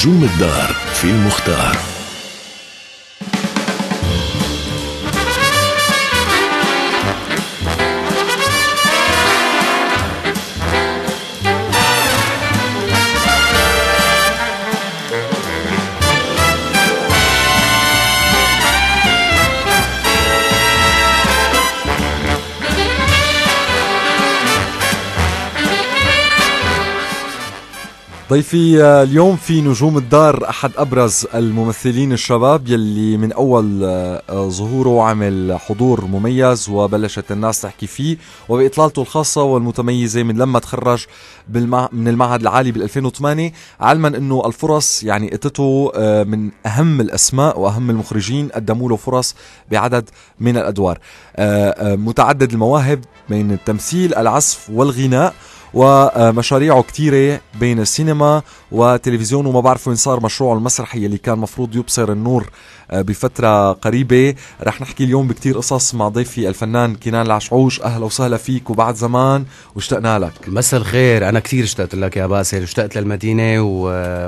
نجوم الدار في المختار. ضيفي آه، اليوم في نجوم الدار أحد أبرز الممثلين الشباب يلي من أول آه، آه، ظهوره عمل حضور مميز وبلشت الناس تحكي فيه وبإطلالته الخاصة والمتميزة من لما تخرج. من المعهد العالي بال 2008 علما إنه الفرص يعني أتته من أهم الأسماء وأهم المخرجين قدموا له فرص بعدد من الأدوار متعدد المواهب بين التمثيل العزف والغناء ومشاريعه كثيرة بين السينما وتلفزيون وما بعرف وين صار مشروعه المسرحي اللي كان مفروض يبصر النور آه، بفترة قريبة. رح نحكي اليوم بكتير قصص مع ضيفي الفنان كنان العشعوش. أهلا وسهلا فيك وبعد زمان واشتقنا لك. مساء الخير. أنا كتير اشتقت لك يا باسل. اشتقت للمدينة و...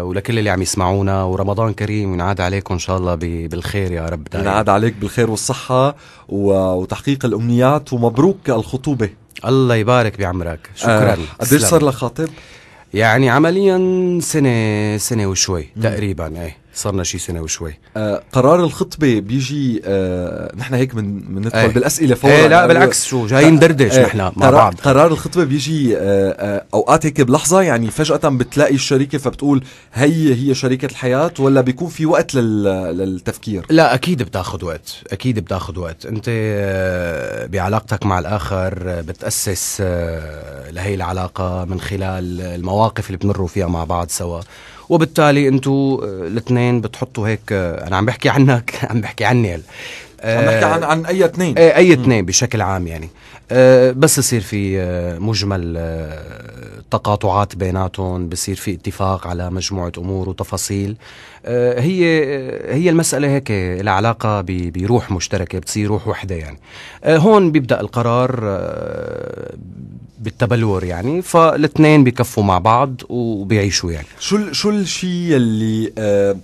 ولكل اللي عم يسمعونا. ورمضان كريم ينعاد عليكم إن شاء الله ب... بالخير يا رب ينعاد عليك بالخير والصحة و... وتحقيق الأمنيات. ومبروك الخطوبة. الله يبارك بعمرك. شكرا. آه قديش صار لك خاطب؟ يعني عمليا سنة سنة وشوي تقريبا إيه. صرنا شي سنة وشوي. آه قرار الخطبة بيجي آه نحن هيك من بندخل إيه. بالأسئلة فورا. إيه لا بالعكس شو جاي ندردش إيه. نحن مع قرار بعض. قرار الخطبة بيجي آه آه أوقات هيك بلحظة يعني فجأة بتلاقي الشريكة فبتقول هي هي شريكة الحياة ولا بيكون في وقت للتفكير؟ لا أكيد بتاخذ وقت أكيد بتاخذ وقت. أنت آه بعلاقتك مع الآخر بتأسس آه لهي العلاقة من خلال المواقف اللي بتمروا فيها مع بعض سوا. وبالتالي أنتوا آه، الاثنين بتحطوا هيك آه، أنا عم بحكي عنك عم بحكي عني هلا. عم بحكي عن عن أي اثنين؟ إيه أي اثنين بشكل عام يعني. بس يصير في آه، مجمل تقاطعات بيناتهم بصير في اتفاق على مجموعة أمور وتفاصيل. هي هي المسألة هيك لها علاقة بروح مشتركة بتصير روح وحدة يعني. هون بيبدأ القرار بالتبلور يعني فالاثنين بكفوا مع بعض وبيعيشوا يعني. شو شو الشيء اللي آه،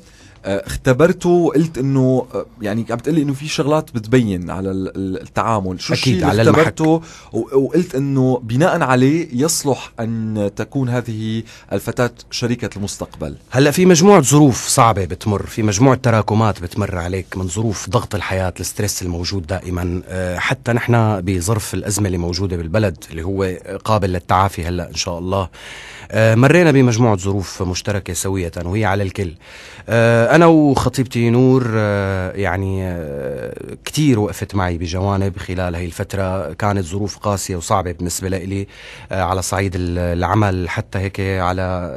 اختبرته وقلت إنه يعني عم بتقلي إنه في شغلات بتبين على التعامل. شو الشيء اللي اختبرته؟ وقلت إنه بناء عليه يصلح أن تكون هذه الفتاة شريكة المستقبل. هلأ في مجموعة ظروف صعبة بتمر في مجموعة تراكمات بتمر عليك من ظروف ضغط الحياة الستريس الموجود دائما. آه، حتى نحن بظرف الأزمة اللي موجودة بالبلد اللي هو قابل للتعافي هلأ إن شاء الله. مرينا بمجموعة ظروف مشتركة سوية وهي على الكل. أنا وخطيبتي نور آه، يعني آه، كتير وقفت معي بجوانب خلال هاي الفترة. كانت ظروف قاسية وصعبة بالنسبة لي آه، على صعيد العمل حتى هيك على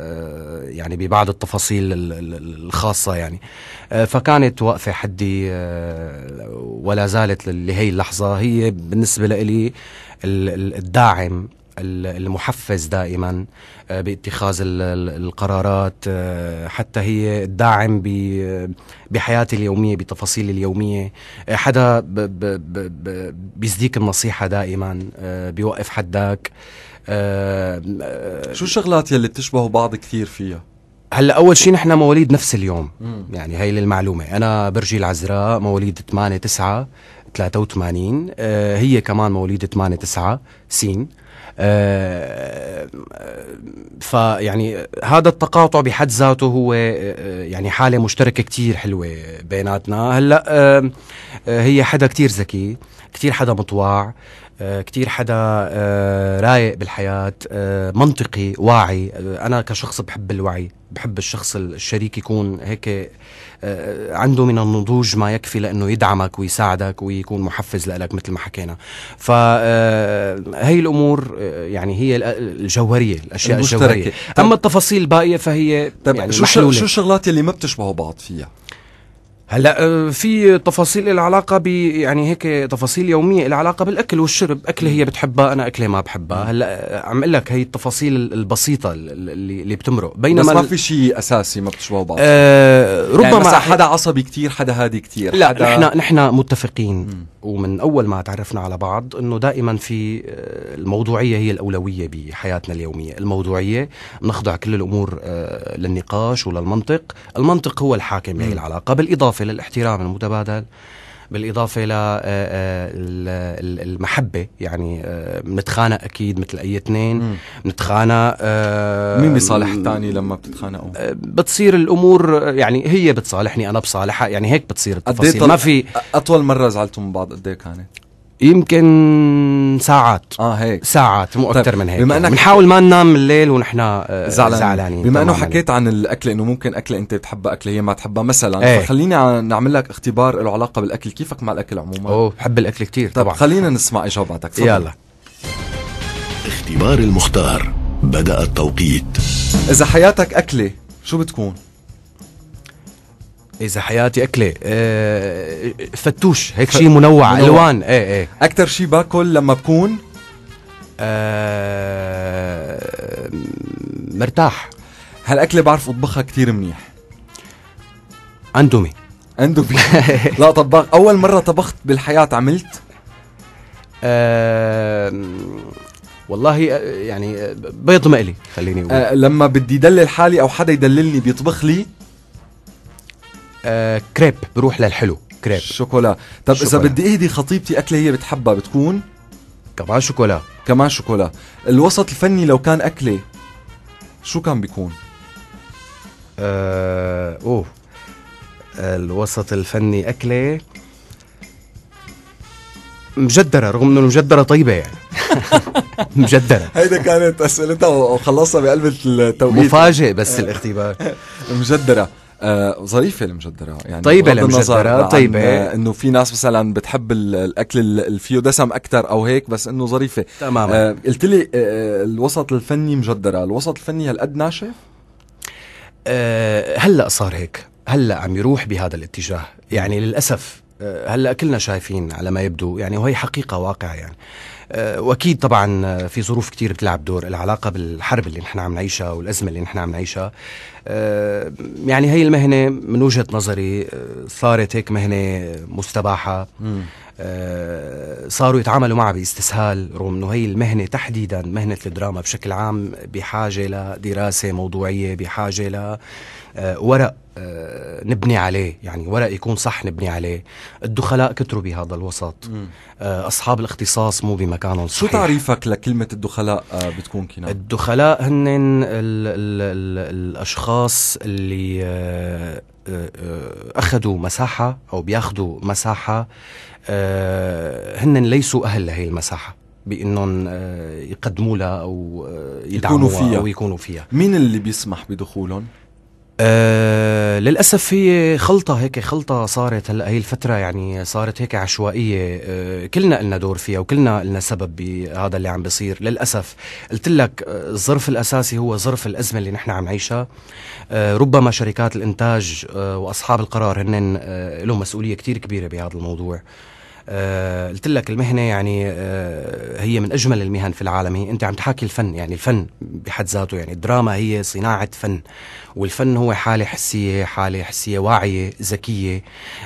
يعني ببعض التفاصيل الخاصة يعني. فكانت واقفة حدي ولا زالت لهي اللحظة. هي بالنسبة لي الداعم المحفز دائما آه، باتخاذ القرارات آه، حتى هي الداعم بحياتي اليومية بتفاصيلي اليومية. آه، حدا بيزديك النصيحة دائما بيوقف حدك شو الشغلات يلي بتشبهوا بعض كثير فيها؟ هلأ أول شيء نحن مواليد نفس اليوم. مم. يعني هي للمعلومة. أنا برجي العذراء مواليد 8 9 83 هي كمان مواليد 8 9 سين. فيعني هذا التقاطع بحد ذاته هو آه، يعني حالة مشتركة كتير حلوة بيناتنا. هلأ آه، هي حدا كتير ذكي كتير حدا مطواع. كتير حدا رايق بالحياة منطقي واعي. أنا كشخص بحب الوعي بحب الشخص الشريك يكون هيك آه، عنده من النضوج ما يكفي لأنه يدعمك ويساعدك ويكون محفز لك مثل ما حكينا. فهي آه، الأمور آه، يعني هي الجوهرية الأشياء المشتركة. الجوهريه أما التفاصيل الباقية فهي طيب يعني شو شو الشغلات اللي ما بتشبهوا بعض فيها؟ هلا آه، في تفاصيل العلاقة ب يعني هيك تفاصيل يومية العلاقة بالأكل والشرب، أكلة هي بتحبها أنا أكلة ما بحبها، هلا آه، عم أقول لك هي التفاصيل البسيطة اللي, اللي بتمرق. بينما بس ما في شيء أساسي ما بتشبهوا بعض آه ربما يعني مثلا حدا عصبي كتير حدا هادي كتير لا حدا نحن نحن متفقين. ومن أول ما تعرفنا على بعض إنه دائما في آه، الموضوعية هي الأولوية بحياتنا اليومية. الموضوعية نخضع كل الأمور للنقاش وللمنطق. المنطق هو الحاكم بهي العلاقة. بالإضافة للاحترام المتبادل بالإضافة ل آه، آه، المحبة يعني بنتخانق أكيد مثل أي اثنين بنتخانق مين بيصالح الثاني لما بتتخانقوا؟ بتصير الأمور يعني هي بتصالحني أنا بصالحها يعني هيك بتصير التفاصيل ما في أطول مرة زعلتوا من بعض قد إيه كانت؟ يمكن ساعات. آه هيك. ساعات مو أكثر طيب من هيك. بما إنك بنحاول ما ننام الليل ونحن آه، زعلانين. زعلانين بما إنه حكيت عن الأكل إنه ممكن اكله أنت بتحبها اكله هي ما تحبها مثلا إيه. فخليني نعمل لك اختبار له علاقة بالأكل. كيفك مع الأكل عموما؟ أوه بحب الأكل كثير طبعا. طيب خلينا نسمع إجاباتك. يلا. اختبار المختار. بدأ التوقيت. إذا حياتك أكلة شو بتكون؟ إذا حياتي أكلة أه فتوش هيك شيء منوع, منوع. ألوان. إيه إيه. أكثر شيء باكل لما بكون؟ أه مرتاح. هالأكلة بعرف أطبخها كثير منيح. أندومي. أندومي. لا طباخ. أول مرة طبخت بالحياة عملت؟ أه والله يعني بيض مقلي خليني أقول. أه لما بدي دلل حالي أو حدا يدللني بيطبخ لي آه كريب. بروح للحلو. كريب. شوكولا. طب إذا بدي أهدي خطيبتي أكلة هي بتحبها بتكون؟ كمان شوكولا. كمان شوكولا. الوسط الفني لو كان أكلة شو كان بيكون؟ آه أوه. الوسط الفني أكلة مجدرة رغم إنه المجدرة طيبة يعني. مجدرة. هيدا كانت أسئلتها وخلصنا بقلب التوقيت. مفاجئ بس الاختبار. مجدرة. آه ظريفه المجدرة. يعني طيبة المجدرة طيبة. إنه في ناس مثلا بتحب الأكل اللي فيه دسم أكثر أو هيك بس إنه ظريفة. تماما. آه قلت لي آه الوسط الفني مجدرة. الوسط الفني هالقد ناشف؟ آه هلأ صار هيك. هلأ عم يروح بهذا الاتجاه. يعني للأسف آه، هلا كلنا شايفين على ما يبدو يعني وهي حقيقة واقعة يعني. آه، وأكيد طبعا آه، في ظروف كتير بتلعب دور العلاقة بالحرب اللي نحن عم نعيشها والأزمة اللي نحن عم نعيشها. يعني هي المهنة من وجهة نظري صارت هيك مهنة مستباحة. صاروا يتعاملوا معها باستسهال رغم إنه هي المهنة تحديدا مهنة الدراما بشكل عام بحاجة لدراسه موضوعية بحاجة ل ورق آه، نبني عليه يعني ورق يكون صح نبني عليه الدخلاء كتروا بهذا الوسط. آه، أصحاب الاختصاص مو بمكانهم صحيح شو تعريفك لكلمة الدخلاء آه، بتكون كنا؟ الدخلاء هن ال ال ال الأشخاص اللي أخذوا مساحة أو بياخذوا مساحة هن ليسوا أهل لهي المساحة بإنهم يقدموا لها أو يدعموا يكونوا فيها. أو يكونوا فيها. مين اللي بيسمح بدخولهم؟ أه للأسف هي خلطة هيك خلطة صارت هلأ هي الفترة يعني صارت هيك عشوائية أه كلنا لنا دور فيها وكلنا لنا سبب بهذا اللي عم بيصير. للأسف قلت لك آه، الظرف الأساسي هو ظرف الأزمة اللي نحن عم نعيشها. أه ربما شركات الإنتاج أه وأصحاب القرار هن أه لهم مسؤولية كتير كبيرة بهذا الموضوع. آه قلت لك المهنة يعني آه هي من أجمل المهن في العالم. أنت عم تحاكي الفن يعني الفن بحد ذاته يعني الدراما هي صناعة فن والفن هو حالة حسية حالة حسية واعية ذكية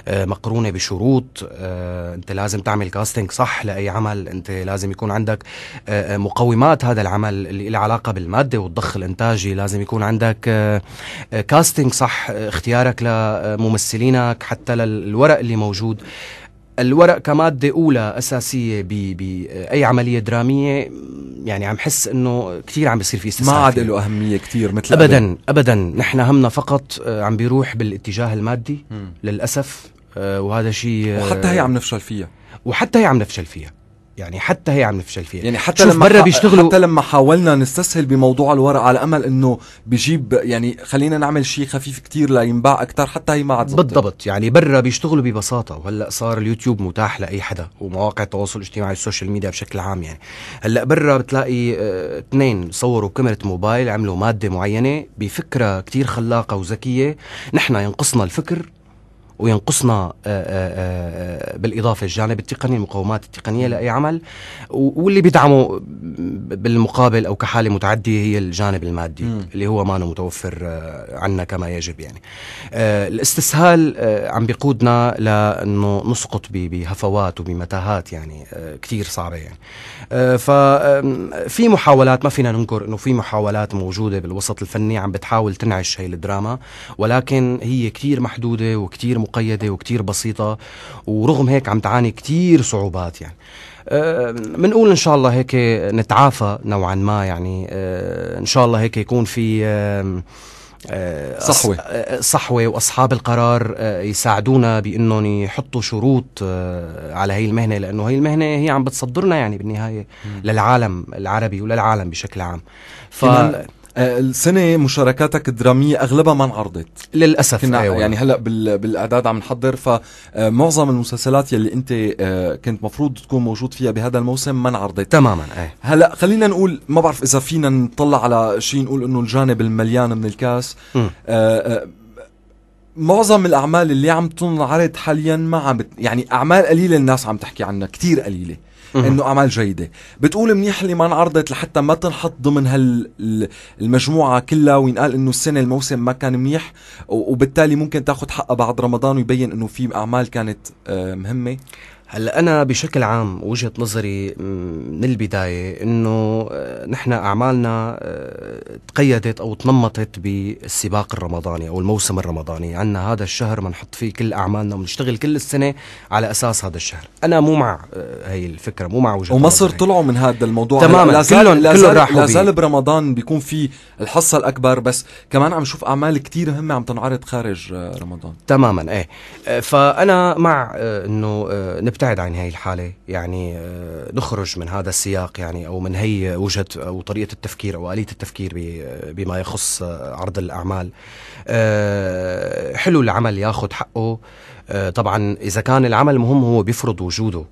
آه مقرونة بشروط. آه أنت لازم تعمل كاستنج صح لأي عمل. أنت لازم يكون عندك آه, آه، مقومات هذا العمل اللي له علاقة بالمادة والضخ الإنتاجي. لازم يكون عندك آه آه كاستنج صح اختيارك لممثلينك حتى للورق اللي موجود. الورق كمادة أولى أساسية بأي عملية درامية يعني عم حس إنه كثير عم بيصير في استسلام ما عاد له أهمية كثير مثل أبدا قبل. أبدا نحن همنا فقط آه، عم بيروح بالاتجاه المادي م. للأسف آه، وهذا شيء وحتى هي عم نفشل فيها وحتى هي عم نفشل فيها يعني حتى هي عم نفشل فيها. يعني حتى لما برا بيشتغلوا حتى لما حاولنا نستسهل بموضوع الورق على أمل إنه بيجيب يعني خلينا نعمل شيء خفيف كتير لينباع أكثر حتى هي ما عاد بالضبط. يعني برا بيشتغلوا ببساطة وهلأ صار اليوتيوب متاح لأي حدا ومواقع التواصل الاجتماعي ال social media بشكل عام يعني. هلأ برا بتلاقي آه اثنين صوروا كاميرا موبايل عملوا مادة معينة بفكرة كتير خلاقة وذكية. نحن ينقصنا الفكر وينقصنا آه، آه، آه، بالإضافة الجانب التقني المقومات التقنية لأي عمل واللي بيدعموا بالمقابل أو كحالة متعدية هي الجانب المادي م. اللي هو ما متوفر عنا كما يجب يعني الاستسهال عم بيقودنا لأنه نسقط بهفوات وبمتاهات يعني كثير صعبة يعني ففي محاولات ما فينا ننكر إنه في محاولات موجودة بالوسط الفني عم بتحاول تنعش هي الدراما ولكن هي كثير محدودة وكثير مقيدة وكثير بسيطة ورغم هيك عم تعاني كثير صعوبات يعني. بنقول إن شاء الله هيك نتعافى نوعا ما يعني. أه، إن شاء الله هيك يكون في أه، صحوة. أه، صحوة وأصحاب القرار يساعدونا بأنهم يحطوا شروط على هي المهنة لأنه هي المهنة هي عم بتصدرنا يعني بالنهاية للعالم العربي وللعالم بشكل عام. ف... آه، السنة مشاركاتك الدراميه أغلبها ما انعرضت. للأسف كنا أيوة. يعني هلأ بالأعداد عم نحضر فمعظم المسلسلات يلي أنت آه، كنت مفروض تكون موجود فيها بهذا الموسم ما انعرضت. تماما إيه هلأ خلينا نقول ما بعرف إذا فينا نطلع على شيء نقول إنه الجانب المليان من الكاس. آه آه معظم الأعمال اللي عم تنعرض حاليا ما عم. يعني أعمال قليلة الناس عم تحكي عنها كتير قليلة. إنه أعمال جيدة. بتقول منيح اللي ما انعرضت لحتى ما تنحط ضمن هالمجموعه كلها وينقال إنه السنة الموسم ما كان منيح وبالتالي ممكن تاخذ حقها بعد رمضان ويبين إنه في أعمال كانت آه، مهمة. هلا أنا بشكل عام وجهة نظري من البداية إنه آه، نحن أعمالنا آه، تقيدت أو تنمطت بالسباق الرمضاني أو الموسم الرمضاني. عندنا هذا الشهر بنحط فيه كل أعمالنا وبنشتغل كل السنة على أساس هذا الشهر. أنا مو مع آه، هي الفكرة مو مع وجهة ومصر طلعوا من هذا الموضوع. تماما. لا زال كلهم لا زال, لا زال برمضان بيكون في الحصة الأكبر بس كمان عم نشوف أعمال كتير مهمة عم تنعرض خارج رمضان. تماما إيه. فأنا مع إنه نبتعد عن هاي الحالة يعني آه، نخرج من هذا السياق يعني أو من هي وجهة أو طريقة التفكير أو آلية التفكير بما يخص آه، عرض الأعمال. آه، حلو العمل ياخذ حقه. طبعا إذا كان العمل مهم هو بيفرض وجوده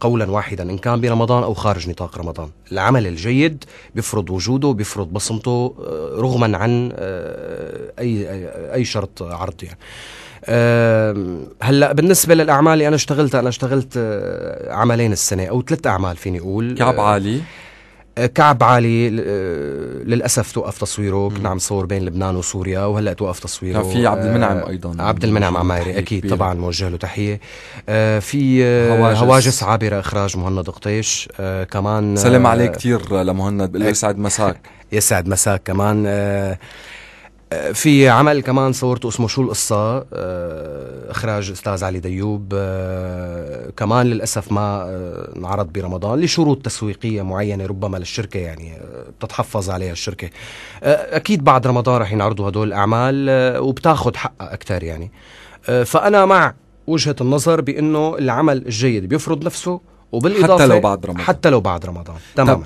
قولا واحدا إن كان برمضان أو خارج نطاق رمضان. العمل الجيد بيفرض وجوده بيفرض بصمته رغما عن أي أي شرط عرض يعني. هلا بالنسبة للأعمال اللي أنا اشتغلتها أنا اشتغلت آه، عملين السنة أو ثلاث أعمال فيني أقول. كعب عالي. آه، كعب عالي آه، للأسف توقف تصويره كنا عم نصور بين لبنان وسوريا وهلأ توقف تصويره. في عبد المنعم أيضا. عبد المنعم عمايري أكيد. طبعا موجه له تحية. في هواجس, هواجس عابرة إخراج مهند قطيش. كمان سلم عليه كثير لمهند. بقول يسعد مساك. يسعد مساك كمان. في عمل كمان صورته اسمه شو القصة؟ آه، إخراج أستاذ علي ديوب. آه، كمان للأسف ما آه، انعرض برمضان لشروط تسويقية معينة ربما للشركة يعني بتتحفظ عليها الشركة. أكيد بعد رمضان رح ينعرضوا هدول الأعمال وبتاخذ حقها أكثر يعني. فأنا مع وجهة النظر بأنه العمل الجيد بيفرض نفسه وبالإضافة حتى لو بعد رمضان. حتى لو بعد رمضان. تماما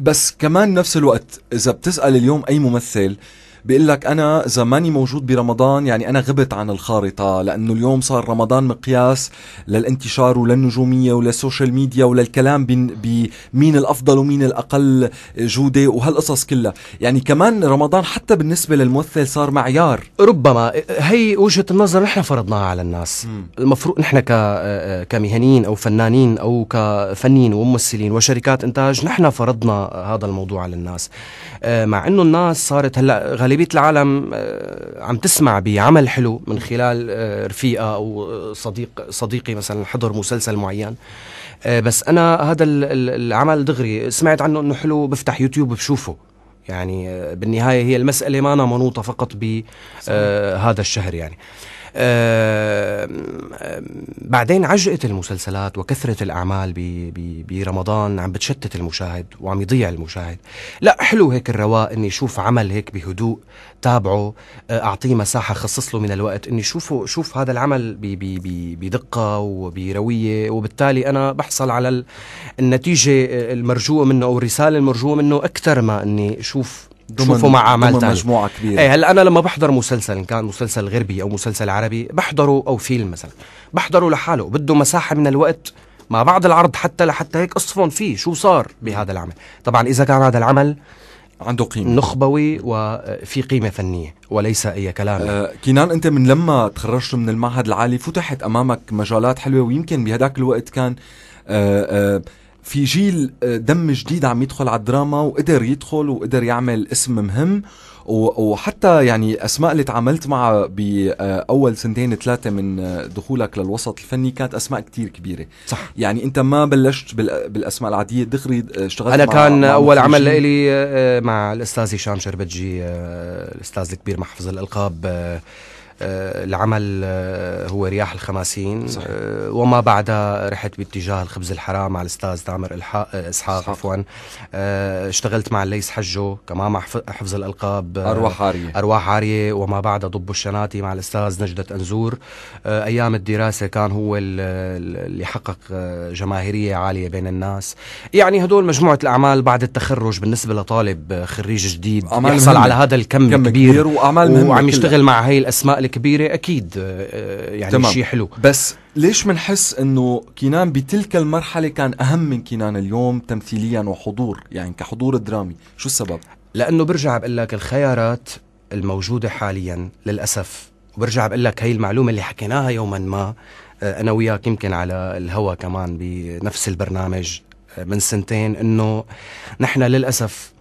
بس كمان نفس الوقت إذا بتسأل اليوم أي ممثل بيقول لك أنا إذا ماني موجود برمضان يعني أنا غبت عن الخارطة لأنه اليوم صار رمضان مقياس للانتشار وللنجومية وللسوشيال ميديا وللكلام بمين الأفضل ومين الأقل جودة وهالقصص كلها. يعني كمان رمضان حتى بالنسبة للممثل صار معيار. ربما هي وجهة النظر نحن فرضناها على الناس. م. المفروض نحن كمهنيين أو فنانين أو كفنيين وممثلين وشركات إنتاج نحن فرضنا هذا الموضوع على الناس. آه، مع إنه الناس صارت هلأ غالبية العالم آه، عم تسمع بعمل حلو من خلال آه، رفيقة أو صديق صديقي مثلا حضر مسلسل معين. بس أنا هذا العمل دغري سمعت عنه إنه حلو بفتح يوتيوب بشوفه. يعني بالنهاية هي المسألة ما أنا منوطة فقط بهذا الشهر يعني. بعدين عجقة المسلسلات وكثرة الأعمال برمضان عم بتشتت المشاهد وعم يضيع المشاهد. لا حلو هيك الرواء أني أشوف عمل هيك بهدوء تابعه آه، أعطيه مساحة خصص له من الوقت أني شوفه شوف هذا العمل بدقة وبروية وبالتالي أنا بحصل على النتيجة المرجوة منه أو الرسالة المرجوة منه أكثر ما أني أشوف شوفوا مع اعمال ثانية مجموعة كبيرة. إيه هلا أنا لما بحضر مسلسل إن كان مسلسل غربي أو مسلسل عربي بحضره أو فيلم مثلا بحضره لحاله بده مساحة من الوقت مع بعض العرض حتى لحتى هيك اصفن فيه شو صار بهذا العمل. طبعا إذا كان هذا العمل عنده قيمة. نخبوي وفي قيمة فنية وليس أي كلام. آه كينان أنت من لما تخرجت من المعهد العالي فتحت أمامك مجالات حلوة ويمكن بهداك الوقت كان آه آه في جيل آه، دم جديد عم يدخل على الدراما وقدر يدخل وقدر يعمل اسم مهم. وحتى يعني أسماء اللي تعاملت معها باول سنتين ثلاثة من آه، دخولك للوسط الفني كانت أسماء كتير كبيرة. صح. يعني أنت ما بلشت بال- بالأسماء العادية دغري آه، اشتغلت أنا مع كان مع أول عمل. لي آه، مع الأستاذ هشام شربتجي آه، الأستاذ الكبير محفظ الألقاب آه، آه، العمل آه، هو رياح الخماسين صحيح. آه، وما بعدها رحت باتجاه الخبز الحرام مع الأستاذ تامر آه، إسحاق. عفوا آه، اشتغلت مع الليث حجو كمان مع حف- حفظ الألقاب آه، أرواح عارية أرواح عارية وما بعدها ضب الشناتي مع الأستاذ نجدة أنزور آه، أيام الدراسة كان هو ال- ال- اللي حقق آه، جماهيرية عالية بين الناس يعني هدول مجموعة الأعمال بعد التخرج بالنسبة لطالب آه، خريج جديد يحصل مهمة. على هذا الكم كم كبير وأعمال مهمة وعم. يشتغل مع هاي الأسماء الكبيرة أكيد آه، آه، يعني تمام. شيء حلو. بس ليش منحس إنه كينان بتلك المرحلة كان أهم من كينان اليوم تمثيليا وحضور؟ يعني كحضور درامي شو السبب؟ لأنه برجع بقول لك الخيارات الموجودة حاليا للأسف. وبرجع بقول لك هي المعلومة اللي حكيناها يوما ما آه، أنا وياك يمكن على الهوا كمان بنفس البرنامج من سنتين إنه نحن للأسف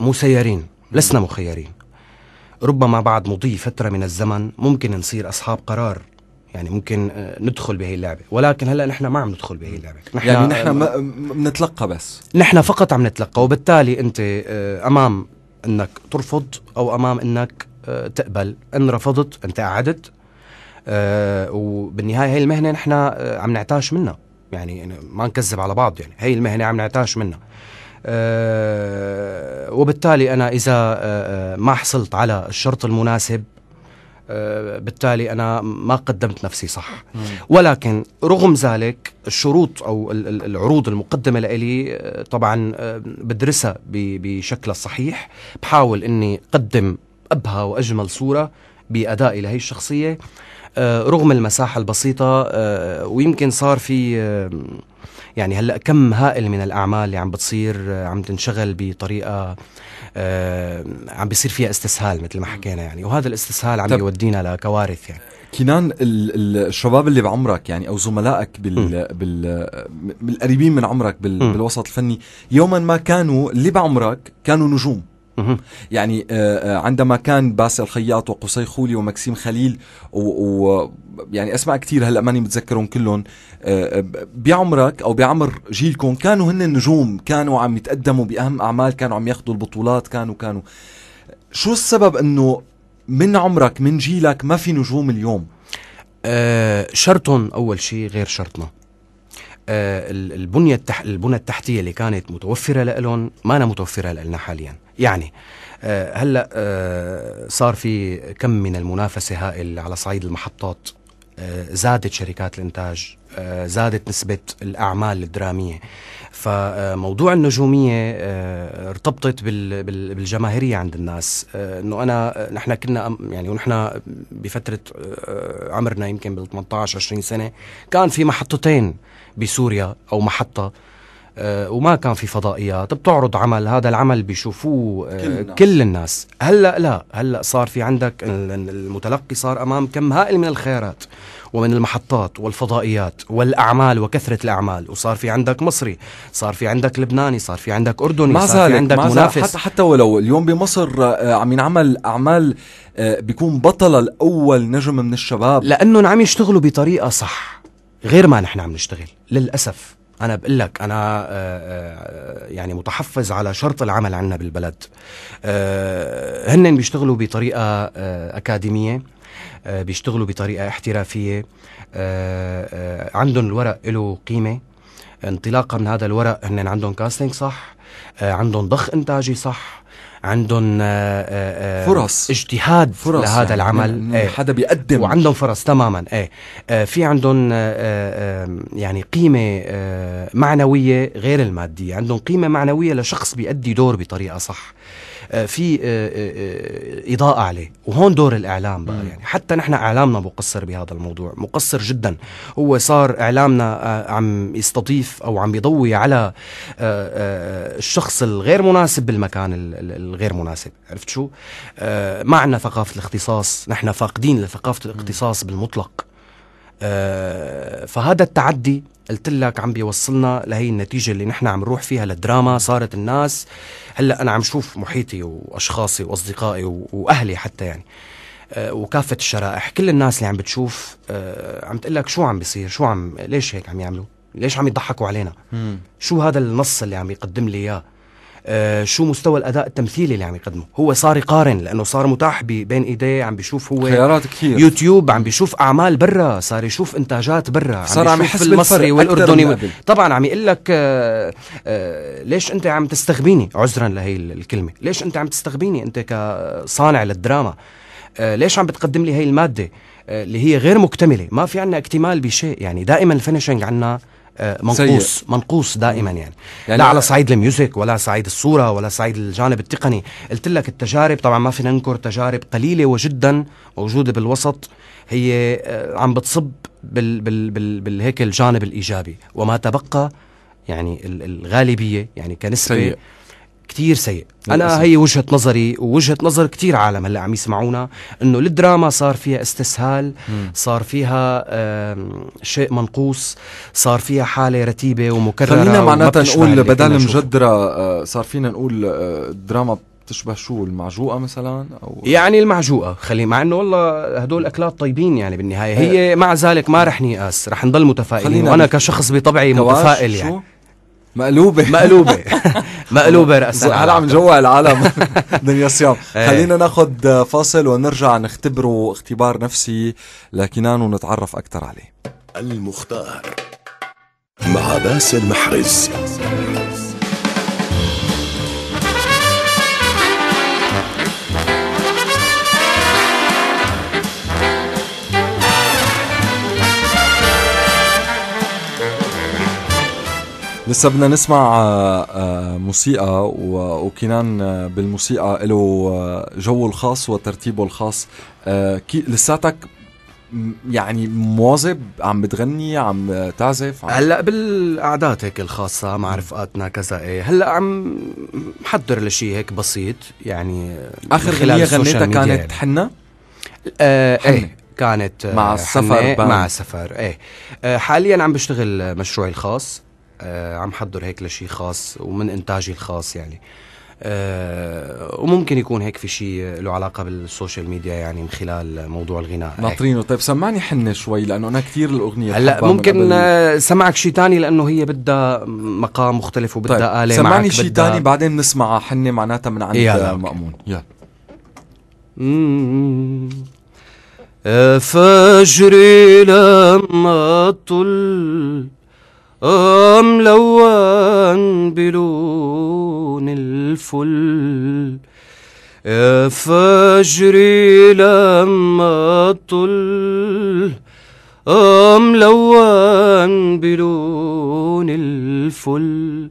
مسيرين لسنا مخيرين. ربما بعد مضي فترة من الزمن ممكن نصير أصحاب قرار. يعني ممكن آه، ندخل بهي اللعبة. ولكن هلأ نحن ما عم ندخل بهي اللعبة. نحن يعني نحن آه، ما- بنتلقى بس. نحن فقط عم نتلقى وبالتالي أنت آه، أمام إنك ترفض أو أمام إنك تقبل. إن رفضت انت قعدت وبالنهاية هي المهنة نحن عم نعتاش منها. يعني أنا ما نكذب على بعض يعني هي المهنة عم نعتاش منها. وبالتالي أنا إذا آه، آه، ما حصلت على الشرط المناسب آه، بالتالي أنا ما قدمت نفسي صح. ولكن رغم ذلك الشروط أو ال- ال- العروض المقدمة لي آه، طبعا آه، بدرسها بشكلها الصحيح بحاول إني أقدم أبهى وأجمل صورة بادائي لهي الشخصية. آه، رغم المساحة البسيطة آه، ويمكن صار في آه، يعني هلأ كم هائل من الأعمال اللي عم بتصير آه، عم تنشغل بطريقة آه، عم بيصير فيها استسهال مثل ما حكينا يعني وهذا الاستسهال عم يودينا لكوارث يعني ال- الشباب اللي بعمرك يعني أو زملائك بال بال من القريبين من عمرك بال. بالوسط الفني يوما ما كانوا اللي بعمرك كانوا نجوم. يعني آه، آه، عندما كان باسل الخياط وقصي خولي ومكسيم خليل يعني اسماء كتير هلأ ماني متذكرهم كلهم. آه، آه، بعمرك أو بعمر جيلكم كانوا هن نجوم كانوا عم يتقدموا بأهم أعمال كانوا عم ياخذوا البطولات كانوا كانوا. شو السبب إنه من عمرك من جيلك ما في نجوم اليوم؟ آه شرطهم أول شيء غير شرطنا. ال- البنية التح... البنى التحتية اللي كانت متوفرة لهم ما أنا متوفرة لنا حاليا. يعني آه هلأ آه صار في كم من المنافسة هائل على صعيد المحطات. زادت شركات الإنتاج آه زادت نسبة الأعمال الدرامية. فموضوع النجومية آه ارتبطت بال... بال... بالجماهيرية عند الناس. آه إنه أنا نحن كنا يعني ونحن بفترة آه عمرنا يمكن بال 18 20 سنة كان في محطتين بسوريا أو محطة آه، وما كان في فضائيات بتعرض عمل هذا العمل بيشوفوه آه، كل الناس. كل الناس. هلأ لا هلأ صار في عندك ال- المتلقي صار أمام كم هائل من الخيارات ومن المحطات والفضائيات والأعمال وكثرة الأعمال. وصار في عندك مصري صار في عندك لبناني صار في عندك أردني مع صار في عندك مع منافس. حتى حتى ولو اليوم بمصر آه، عم ينعمل أعمال آه، بيكون بطل الأول نجم من الشباب. لأنهم عم يشتغلوا بطريقة صح غير ما نحن عم نشتغل للأسف. أنا بقول لك أنا آه، آه، يعني متحفظ على شرط العمل عندنا بالبلد. آه، هن بيشتغلوا بطريقة أكاديمية بيشتغلوا بطريقة احترافية. عندهم الورق له قيمة. انطلاقا من هذا الورق هن عندهم كاستنج صح عندهم ضخ إنتاجي صح. عندهم آه، آه، آه، فرص. اجتهاد فرص لهذا يعني. العمل. إيه. حدا بيقدم. وعندهم فرص تماما. إيه. في عندهم يعني قيمة معنوية غير المادية. عندهم قيمة معنوية لشخص بيأدي دور بطريقة صح. في آه آه آه إضاءة عليه. وهون دور الإعلام بقى يعني. حتى نحن إعلامنا مقصر بهذا الموضوع مقصر جدا. هو صار إعلامنا آه عم يستضيف أو عم يضوي على آه آه الشخص الغير مناسب بالمكان ال- ال- الغير مناسب. عرفت شو؟ آه ما عندنا ثقافة الاختصاص نحن فاقدين لثقافة الاختصاص بالمطلق. آه فهذا التعدي قلت لك عم بيوصلنا لهي النتيجة اللي نحن عم نروح فيها للدراما صارت الناس هلأ أنا عم شوف محيطي وأشخاصي وأصدقائي وأهلي حتى يعني. آه، وكافة الشرائح. كل الناس اللي عم بتشوف آه، عم تقول لك شو عم بيصير؟ شو عم ليش هيك عم يعملوا؟ ليش عم يضحكوا علينا؟ مم. شو هذا النص اللي عم يقدم لي إياه؟ آه شو مستوى الأداء التمثيلي اللي عم يقدمه؟ هو صار يقارن لأنه صار متاح بين إيديه عم بيشوف هو خيارات كثير. يوتيوب عم بيشوف أعمال برا صار يشوف إنتاجات برا صار عم يحس المصري والأردني و... طبعا عم يقول لك آه آه ليش أنت عم تستغبيني؟ عذرا لهي الكلمة. ليش أنت عم تستغبيني؟ أنت كصانع للدراما. آه ليش عم بتقدم لي هي المادة؟ آه اللي هي غير مكتملة. ما في عنا اكتمال بشيء. يعني دائما ال finishing عنا آه، منقوص سيء. منقوص دائما يعني, يعني لا على صعيد ال music ولا صعيد الصورة ولا صعيد الجانب التقني قلت لك التجارب طبعا ما فينا ننكر تجارب قليلة وجدا موجودة بالوسط هي آه، عم بتصب بال بال بال بالهيك الجانب الإيجابي وما تبقى يعني الغالبية يعني كنسبة سيء. كتير سيء. أنا هي وجهة نظري ووجهة نظر كتير عالم هلأ عم يسمعونا إنه الدراما صار فيها استسهال صار فيها شيء منقوص صار فيها حالة رتيبة ومكررة خلينا معناتها نقول بدل مجدرة آه، صار فينا نقول الدراما آه، بتشبه شو؟ المعجوقة مثلا أو؟ يعني المعجوقة خلي مع إنه والله هدول أكلات طيبين يعني بالنهاية هي مع ذلك ما رح نيأس رح نضل متفائلين وأنا كشخص بطبعي متفائل يعني. شو؟ مقلوبة. مقلوبة. مقلوبة رأسا هلا عم جوع العالم. دنيا صيام. إيه. خلينا ناخذ فاصل ونرجع نختبره اختبار نفسي لكنان ونتعرف أكثر عليه. المختار مع باسل محرز. لسه بدنا نسمع آه، آه، موسيقى وكنان آه، بالموسيقى له جوه الخاص وترتيبه الخاص. لساتك يعني مواظب عم بتغني عم تعزف عم هلأ بالاعداد هيك الخاصة مع رفقاتنا كذا إيه هلأ عم محضر لشيء هيك بسيط يعني آخر غنية غنيتها كانت. حنة؟ آه إيه كانت مع السفر مع السفر إيه. حاليا عم بشتغل مشروعي الخاص. عم حضر هيك لشيء خاص ومن إنتاجي الخاص يعني. آه وممكن يكون هيك في شيء له علاقة بالسوشيال ميديا يعني من خلال موضوع الغناء. ناطرينه. طيب سمعني حنه شوي لأنه أنا كثير الأغنية هلأ ممكن آه سمعك شيء تاني لأنه هي بدها مقام مختلف وبدها طيب. آلة سمعني شيء بدها... تاني بعدين بنسمع حنه معناتها من عند يلا. مأمون. يلا. فجري لما طل ملون بلون الفل. يا فجري لما طل. ملون بلون الفل.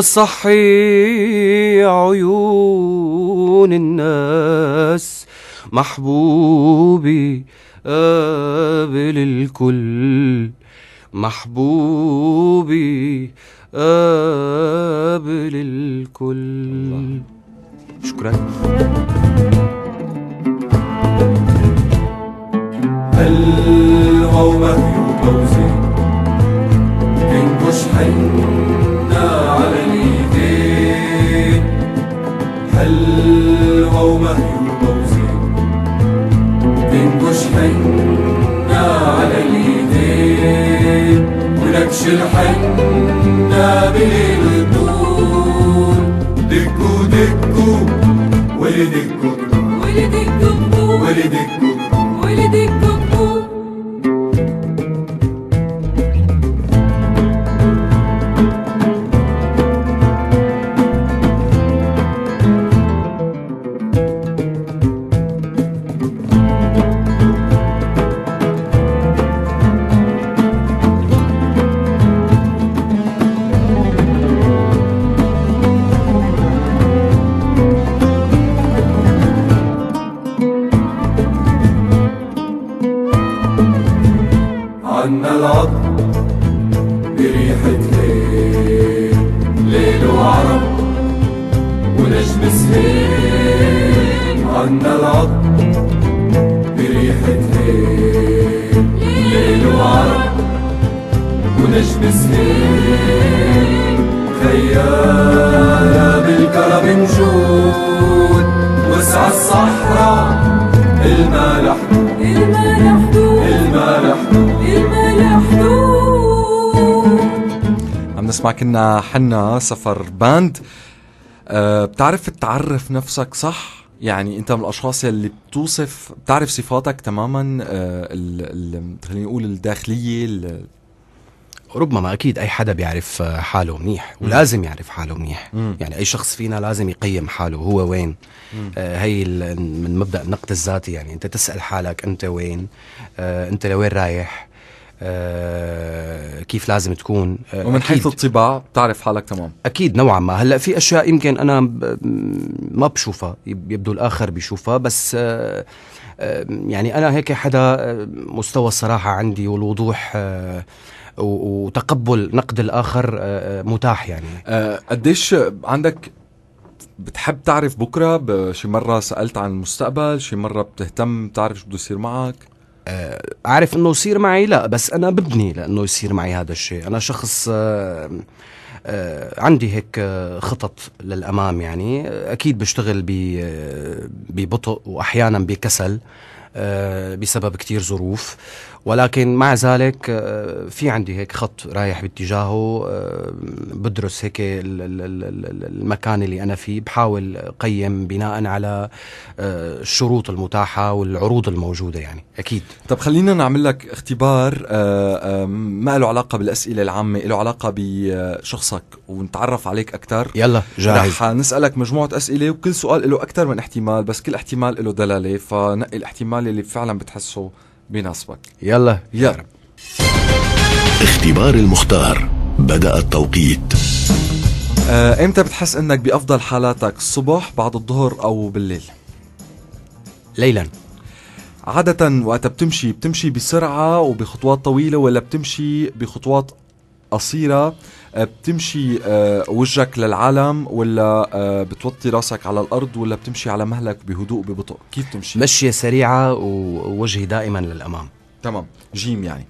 صحي عيون الناس محبوبي قابل الكل محبوبي قابل الكل شكرا. الغومة فوزي تنكش حنا على الايدين الغومة فوزي تنكش حنا على الايدين ونكش الحنة بالطول دكو دكو ولدكو ولدكو ولدكو ولدكو كنا حنا سفر باند. أه بتعرف تعرف نفسك صح؟ يعني انت من الأشخاص اللي بتوصف بتعرف صفاتك تماما أه خلينا نقول الداخلية ال- ربما أكيد أي حدا بيعرف حاله منيح ولازم يعرف حاله منيح. مم. يعني أي شخص فينا لازم يقيم حاله هو وين؟ آه هي من مبدأ النقد الذاتي يعني أنت تسأل حالك أنت وين؟ آه أنت لوين رايح؟ آه كيف لازم تكون. آه ومن حيث. الطباع بتعرف حالك تمام. أكيد نوعا ما. هلأ في أشياء يمكن أنا ما بشوفها يب- يبدو الآخر بيشوفها بس آه، يعني أنا هيك حدا مستوى الصراحة عندي والوضوح وتقبل نقد الآخر متاح يعني. قديش عندك بتحب تعرف بكرة؟ بشي مرة سألت عن المستقبل شي مرة بتهتم تعرف شو بده يصير معك؟ اعرف إنه يصير معي؟ لا بس أنا ببني لأنه يصير معي هذا الشيء. أنا شخص آه، آه، عندي هيك آه، خطط للأمام يعني. آه، أكيد بشتغل آه، ببطء واحيانا بكسل آه، بسبب كتير ظروف. ولكن مع ذلك آه، في عندي هيك خط رايح باتجاهه آه، بدرس هيك ال- ال- ال- ال- المكان اللي أنا فيه بحاول قيم بناء على آه، الشروط المتاحة والعروض الموجودة يعني أكيد. طب خلينا نعمل لك اختبار ما له علاقة بالأسئلة العامة له علاقة بشخصك ونتعرف عليك أكثر يلا جاهز. رح نسألك مجموعة أسئلة وكل سؤال له أكثر من احتمال بس كل احتمال له دلالة فنقي الاحتمال اللي فعلا بتحسه بيناسبك يلا يلا اختبار المختار. بدأ التوقيت. آه، إمتى بتحس إنك بأفضل حالاتك؟ الصبح بعد الظهر أو بالليل؟ ليلا. عادة وقت بتمشي بتمشي بسرعة وبخطوات طويلة ولا بتمشي بخطوات قصيرة؟ آه، بتمشي آه، وجهك للعالم ولا آه، بتوطي راسك على الأرض ولا بتمشي على مهلك بهدوء ببطء؟ كيف تمشي؟ مشية سريعة ووجهي دائما للأمام. تمام. جيم يعني.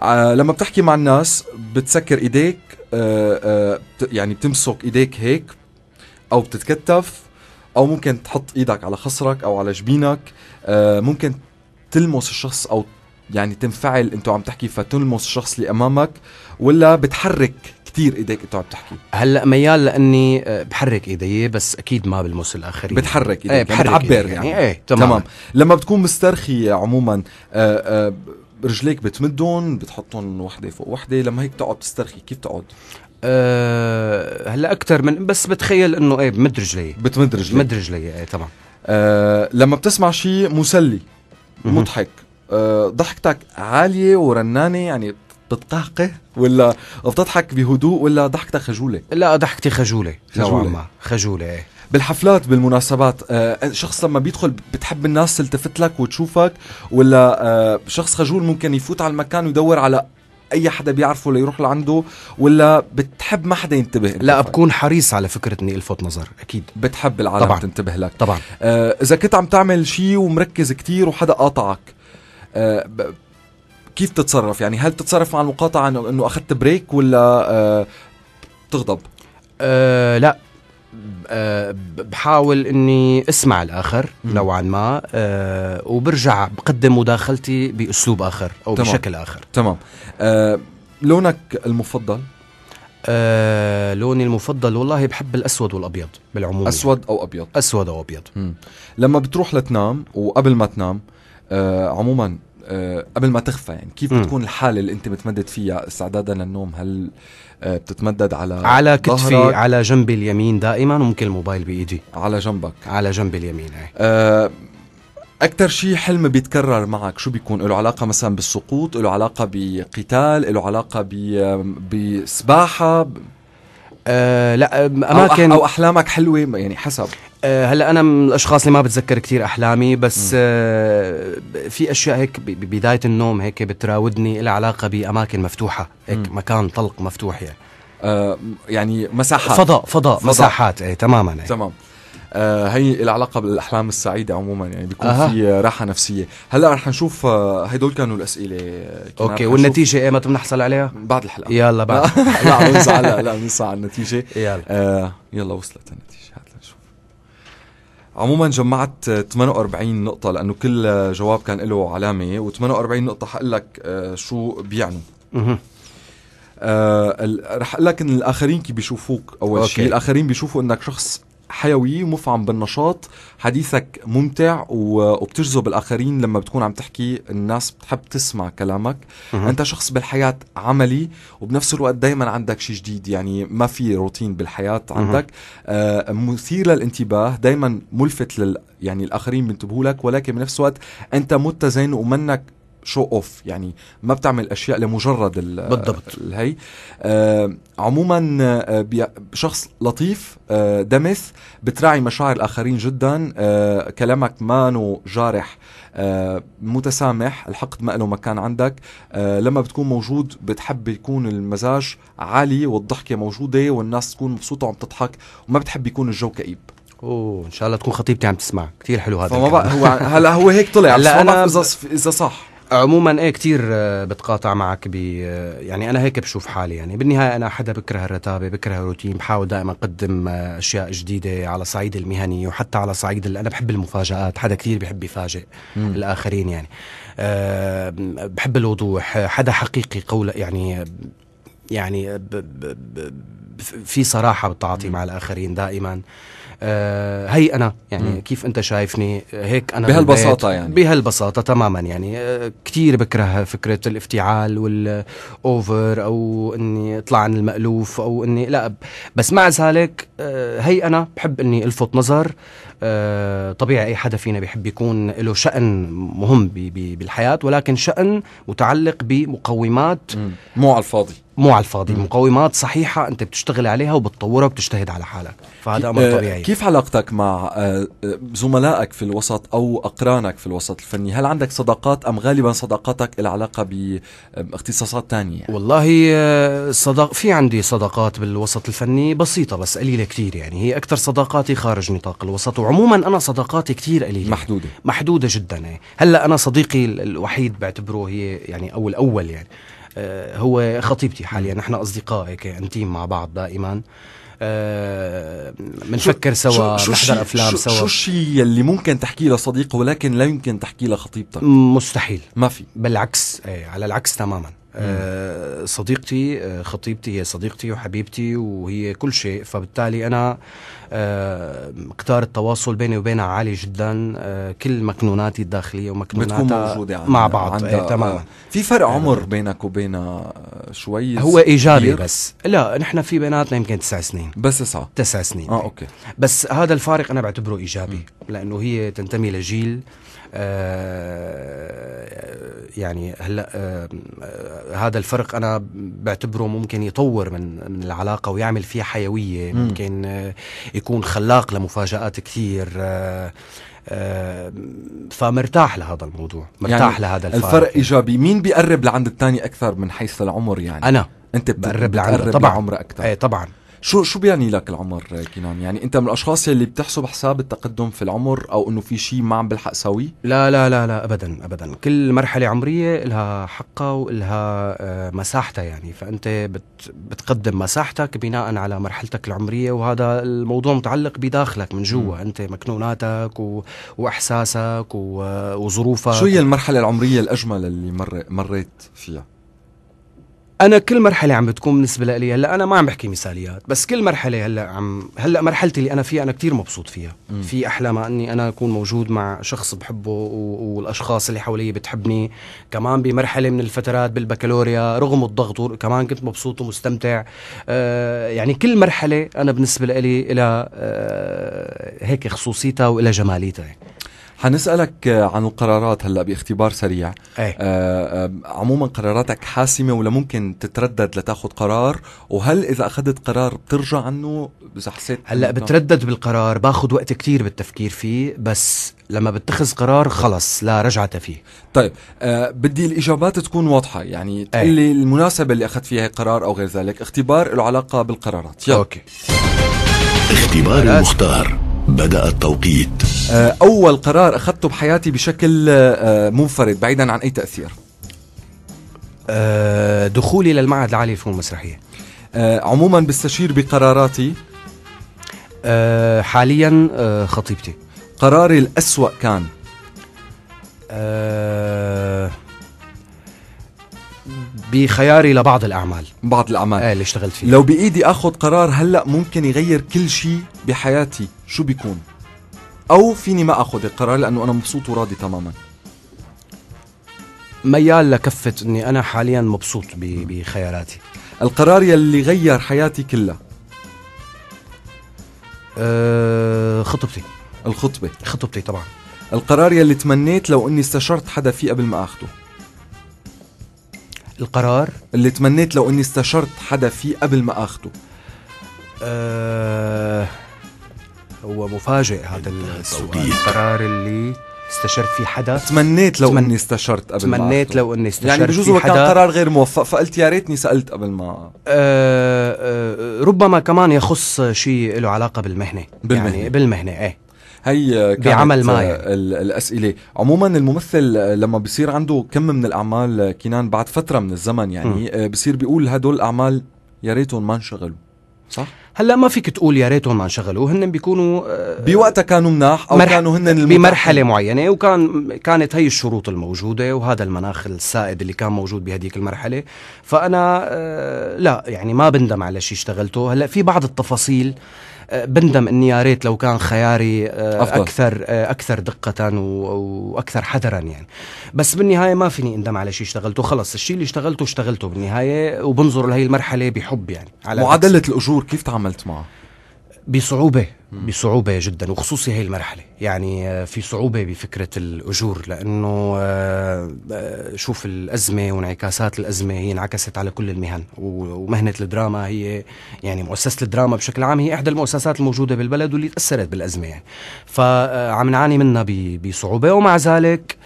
آه لما بتحكي مع الناس بتسكر إيديك آه آه يعني بتمسك إيديك هيك أو بتتكتف أو ممكن تحط إيدك على خصرك أو على جبينك. آه ممكن تلمس الشخص أو يعني تنفعل أنتو عم تحكي فتلمس الشخص اللي امامك ولا بتحرك كتير إيديك انتو عم تحكي. هلأ ميال لأني آه، بحرك إيدي بس أكيد ما بلمس الآخرين. بتحرك إيديك إيه يعني بحرك بتعبر يعني, يعني. إيه تمام, تمام. لما بتكون مسترخي عموما آه آه رجليك بتمدهم بتحطهم وحدة فوق وحدة لما هيك تقعد تسترخي كيف تقعد؟ أه هلأ أكثر من بس بتخيل إنه إيه بمد رجلي. بتمد رجليك مد رجلي إيه تمام. آه لما بتسمع شيء مسلي. مضحك آه ضحكتك عالية ورنانة يعني بتقهقه ولا بتضحك بهدوء ولا ضحكتك خجولة؟ لا ضحكتي خجولة نوعا. ما خجولة إيه. بالحفلات بالمناسبات آه شخص لما بيدخل بتحب الناس تلتفت لك وتشوفك؟ ولا آه شخص خجول ممكن يفوت على المكان ويدور على أي حدا بيعرفه ليروح لعنده؟ ولا بتحب ما حدا ينتبه لا؟ بكون حريص على فكرة إني ألفت نظر أكيد. بتحب العالم طبعاً. تنتبه لك. طبعا. آه إذا كنت عم تعمل شيء ومركز كتير وحدا قاطعك آه كيف تتصرف؟ يعني هل تتصرف مع المقاطعة انه أخذت بريك ولا آه تغضب؟ أه لا. أه بحاول إني أسمع الآخر. نوعا ما أه وبرجع بقدم مداخلتي بأسلوب آخر أو تمام. بشكل آخر. تمام. آه لونك المفضل؟ أه لوني المفضل والله بحب الأسود والأبيض بالعموم أسود أو أبيض؟ أسود أو أبيض. مم. لما بتروح لتنام وقبل ما تنام آه عموما قبل ما تخفى يعني كيف. بتكون الحالة اللي انت متمدد فيها؟ استعدادا للنوم؟ هل آه بتتمدد على على كتفي ظهرك؟ على جنبي اليمين دائما وممكن الموبايل بايدي على جنبك. على جنبي اليمين إيه آه أكثر شيء حلم بيتكرر معك شو بيكون؟ له علاقة مثلا بالسقوط له علاقة بقتال له علاقة ب- بسباحة؟ أه لا اماكن أو أحلامك حلوة يعني حسب أه هلأ أنا من الأشخاص اللي ما بتذكر كتير أحلامي بس أه في أشياء هيك ببدايه النوم هيك بتراودني لها علاقة بأماكن مفتوحة هيك مم. مكان طلق مفتوح يعني آه يعني مساحات فضاء فضاء فضاء. مساحات إيه تماما إيه. تمام آه هي العلاقة بالأحلام السعيدة عموما يعني بيكون أها. في راحة نفسية. هلأ رح نشوف آه هدول كانوا الأسئلة آه، أوكي والنتيجة ايمتى بنحصل عليها؟ بعد الحلقة. يلا بعد. لا عم ننسى لا لا بننسى على النتيجة. يلا. آه يلا وصلت النتيجة. هات لنشوف. عموما جمعت آه، 48 نقطة لأنه كل آه، جواب كان له علامة و48 نقطة. حقول لك آه، شو بيعنوا. آه رح أقول لك إن الآخرين كيف بيشوفوك أول. شيء الآخرين بيشوفوا إنك شخص حيوي ومفعم بالنشاط. حديثك ممتع وبتجذب الآخرين لما بتكون عم تحكي. الناس بتحب تسمع كلامك. مهم. أنت شخص بالحياة عملي وبنفس الوقت دائما عندك شيء جديد. يعني ما في روتين بالحياة عندك. آه مثير للانتباه دائما ملفت لل يعني الآخرين بينتبهوا لك. ولكن بنفس الوقت أنت متزن ومنك شو اوف يعني ما بتعمل أشياء لمجرد ال- بالضبط. الهي. آه عموما آه شخص لطيف آه دمث بتراعي مشاعر الآخرين جدا. آه كلامك مانو جارح آه متسامح الحقد ما له مكان عندك. آه لما بتكون موجود بتحب يكون المزاج عالي والضحكة موجودة والناس تكون مبسوطة وعم تضحك وما بتحب يكون الجو كئيب. أوه إن شاء الله تكون خطيبتي عم تسمع. كثير حلو هذا فما. بقى هو هلا هو هيك طلع. بس هلا بعرف إذا إذا صح. عموما إيه كتير آه، بتقاطع معك ب آه، يعني أنا هيك بشوف حالي. يعني بالنهاية أنا حدا بكره الرتابة بكره الروتين بحاول دائما أقدم آه، أشياء جديدة على صعيد المهني وحتى على صعيد أنا بحب المفاجآت حدا كتير بحب يفاجئ مم. الآخرين يعني. أه بحب الوضوح حدا حقيقي قول يعني يعني ب ب ب في صراحة بالتعاطي مع الآخرين دائما. أه هي أنا يعني مم. كيف أنت شايفني هيك أنا بهالبساطة بالبيت. يعني. بهالبساطة تماما يعني أه كثير بكره فكرة الافتعال والاوفر أو إني أطلع عن المألوف أو إني لا بس مع ذلك هي أنا بحب إني ألفت نظر طبيعي أي حدا فينا بيحب يكون له شأن مهم بالحياة ولكن شأن متعلق بمقومات مو على الفاضي مو على الفاضي مقومات صحيحة أنت بتشتغل عليها وبتطورها وبتجتهد على حالك. فهذا أمر آه، طبيعي. كيف علاقتك مع آه، آه، زملائك في الوسط أو أقرانك في الوسط الفني؟ هل عندك صداقات أم غالبا صداقاتك لها علاقة باختصاصات تانية؟ والله صداق في عندي صداقات بالوسط الفني بسيطة بس قليلة كتير يعني. هي أكثر صداقاتي خارج نطاق الوسط وعموما أنا صداقاتي كتير قليلة. محدودة. محدودة جدا. هلأ أنا صديقي ال- الوحيد بعتبره هي يعني أو الأول يعني. هو خطيبتي حاليا. نحن أصدقاء هيك انتيم مع بعض دائما. آه، بنفكر سوا شو نحضر الشي- أفلام شو, سوا. شو الشيء اللي ممكن تحكيه لصديق ولكن لا يمكن تحكيه لخطيبتك؟ مستحيل. ما في. بالعكس إيه على العكس تماما. آه صديقتي آه خطيبتي هي صديقتي وحبيبتي وهي كل شيء. فبالتالي أنا آه مقدار التواصل بيني وبينها عالي جدا آه كل مكنوناتي الداخلية ومكنوناتها بتكون موجودة عندها مع بعض. إيه تماما. آه. في فرق عمر بينك وبينها آه، شوي هو إيجابي كبير؟ بس. لا نحن في بيناتنا يمكن تسع سنين. بس تسعة تسع سنين. آه أوكي. بس هذا الفارق أنا بعتبره إيجابي لأنه هي تنتمي لجيل آه يعني هلا آه آه هذا الفرق أنا بعتبره ممكن يطور من من العلاقة ويعمل فيها حيوية. مم. ممكن آه يكون خلاق لمفاجآت كثير آه آه فمرتاح لهذا الموضوع مرتاح يعني لهذا الفارق الفرق إيجابي. مين بيقرب لعند الثاني أكثر من حيث العمر يعني؟ أنا أنت بتقرب طبعا. لعمر أكثر. إيه طبعا. شو شو بيعني لك العمر كنان يعني أنت من الأشخاص اللي بتحسب حساب التقدم في العمر أو إنه في شيء ما عم بلحق سويه؟ لا لا لا لا ابدا ابدا. كل مرحلة عمرية لها حقها ولها آه، مساحتها يعني. فأنت بت بتقدم مساحتك بناء على مرحلتك العمرية وهذا الموضوع متعلق بداخلك من جوا. أنت مكنوناتك و... وإحساسك و... وظروفك. شو هي المرحلة العمرية الأجمل اللي مر مريت فيها؟ أنا كل مرحلة عم بتكون بالنسبة لي هلأ أنا ما عم بحكي مثاليات بس كل مرحلة هلأ عم هلأ مرحلتي اللي أنا فيها أنا كتير مبسوط فيها مم. في أحلى إني أنا أكون موجود مع شخص بحبه و- والأشخاص اللي حوالي بتحبني كمان بمرحلة من الفترات بالبكالوريا رغم الضغط ور- كمان كنت مبسوط ومستمتع آه يعني كل مرحلة أنا بالنسبة لي لها آه هيك خصوصيتها والها جماليتها يعني. حنسألك آه، عن القرارات هلأ باختبار سريع. إيه. آه، آه، عموما قراراتك حاسمة ولا ممكن تتردد لتأخذ قرار؟ وهل إذا أخذت قرار بترجع عنه؟ إذا حسيت هلأ بتردد بالقرار باخذ وقت كتير بالتفكير فيه بس لما بتخذ قرار خلص لا رجعة فيه. طيب آه بدي الإجابات تكون واضحة. يعني أي. تقول لي المناسبة اللي أخذت فيها قرار أو غير ذلك. اختبار له علاقة بالقرارات. يلا. أوكي. اختبار المختار. بدأ التوقيت. آه، أول قرار أخذته بحياتي بشكل آه، منفرد بعيدا عن أي تأثير. آه، دخولي للمعهد العالي للفنون المسرحية. آه، عموما بستشير بقراراتي. آه، حاليا آه، خطيبتي. قراري الأسوأ كان. آه، بخياري لبعض الأعمال. بعض الأعمال. آه اللي اشتغلت فيها لو بإيدي أخذ قرار هلأ ممكن يغير كل شيء بحياتي شو بيكون؟ أو فيني ما أخذ القرار لأنه أنا مبسوط وراضي تماما. ميال لكفة إني أنا حاليا مبسوط بخياراتي. القرار يلي غير حياتي كلها. أه خطبتي. الخطبة. خطبتي طبعا. القرار يلي تمنيت لو إني استشرت حدا فيه قبل ما أخده. القرار؟ اللي تمنيت لو إني استشرت حدا فيه قبل ما آخده. أه هو مفاجئ هذا السؤال. القرار. اللي استشرت فيه حدا؟ تمنيت لو تمن- إني استشرت قبل ما تمنيت أخده. لو إني استشرت يعني بجوز هو كان قرار غير موفق فقلت يا ريتني سألت قبل ما أه أه ربما كمان يخص شيء له علاقة بالمهنة. بالمهنة. يعني بالمهنة إيه. هي كانت بعمل ما آه، يعني. ال- الأسئلة. عموما الممثل لما بصير عنده كم من الأعمال آه، كنان بعد فترة من الزمن يعني آه، بصير بيقول هدول الاعمال يا ريتهم ما انشغلوا صح؟ هلأ ما فيك تقول يا ريتهم ما انشغلوا هن بيكونوا بوقتها كانوا مناح أو مرح- كانوا هن. بمرحلة معينة وكان كانت هي الشروط الموجودة وهذا المناخ السائد اللي كان موجود بهديك المرحلة. فأنا آه، لا يعني ما بندم على شيء اشتغلته. هلأ في بعض التفاصيل بندم إني يا ريت لو كان خياري آه، أفضل. أكثر آه، أكثر دقة وأكثر حذرا يعني بس بالنهاية ما فيني أندم على شيء اشتغلته خلص الشيء اللي اشتغلته اشتغلته بالنهاية وبنظر لهي المرحلة بحب يعني على. معادله الأجور كيف تعاملت معها بصعوبة بصعوبة جدا وخصوصي هي المرحلة. يعني آه، في صعوبة بفكرة الأجور لأنه آه، آه، شوف الأزمة وانعكاسات الأزمة هي انعكست على كل المهن. ومهنة الدراما هي يعني مؤسسة الدراما بشكل عام هي إحدى المؤسسات الموجودة بالبلد واللي تأثرت بالأزمة. يعني فعم نعاني منها بصعوبة. ومع ذلك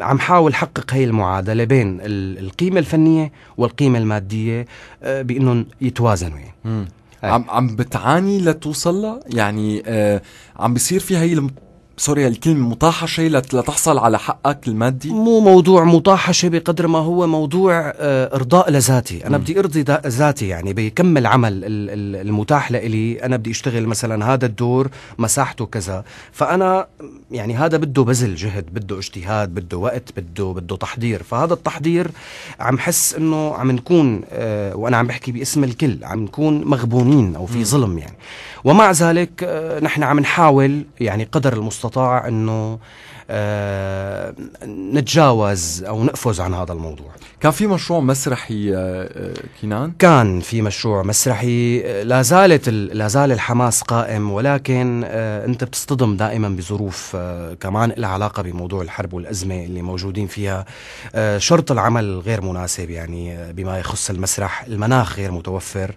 عم حاول حقق هي المعادلة بين ال- القيمة الفنية والقيمة المادية آه، بأنهم يتوازنوا يعني. عم عم بتعاني لتوصل يعني آه عم بيصير في هي. سوري الكلمة مطاحشه لت... لتحصل على حقك المادي؟ مو موضوع مطاحشة بقدر ما هو موضوع آه، إرضاء لذاتي. أنا بدي أرضي ذاتي يعني بكم العمل ال- ال- المتاح لإلي. أنا بدي أشتغل مثلا هذا الدور مساحته كذا. فأنا يعني هذا بده بذل جهد بده اجتهاد بده وقت بده بده تحضير. فهذا التحضير عم حس إنه عم نكون آه، وأنا عم بحكي باسم الكل عم نكون مغبونين أو في ظلم يعني. ومع ذلك آه، نحن عم نحاول يعني قدر المستطاع انه آه، نتجاوز أو نقفز عن هذا الموضوع. كان في مشروع مسرحي آه آه كنان كان في مشروع مسرحي. آه، لا زالت ال- لا زال الحماس قائم ولكن آه، أنت بتصطدم دائما بظروف آه، كمان لها علاقة بموضوع الحرب والأزمة اللي موجودين فيها. آه، شرط العمل غير مناسب يعني آه، بما يخص المسرح. المناخ غير متوفر.